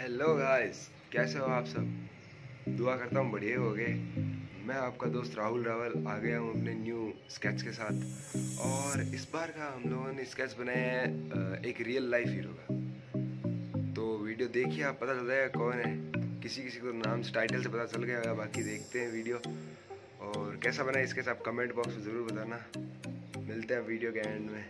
Hello guys कैसे हो आप सब? दुआ करता हूँ, बढ़िया हो गए। मैं आपका दोस्त राहुल रावल आ गया हूँ अपने न्यू स्केच के साथ। और इस बार का हम लोगों ने स्केच बनाया है एक रियल लाइफ हीरो का। तो वीडियो देखिए, आप पता चल जाएगा कौन है। किसी किसी को नाम से टाइटल से पता चल गया बाकी देखते हैं वीडियो और कैसा बना स्केच आप कमेंट बॉक्स में ज़रूर बताना। मिलते हैं वीडियो के एंड में।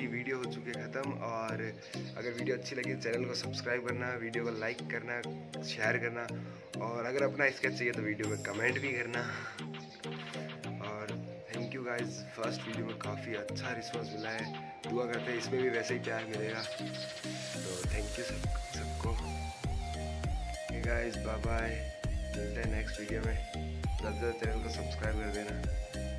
फाइनली वीडियो हो चुकी है ख़त्म और अगर वीडियो अच्छी लगी तो चैनल को सब्सक्राइब करना, वीडियो को लाइक करना, शेयर करना और अगर अपना स्केच चाहिए तो वीडियो में कमेंट भी करना। और thank you guys first video में काफ़ी अच्छा रिस्पॉन्स मिला है। दुआ करते हैं, इसमें भी वैसे ही प्यार मिलेगा। तो थैंक यू सब, सबको। गाइज़ बाय बाय मिलते हैं नेक्स्ट वीडियो में। ज़्यादा चैनल को सब्सक्राइब कर देना।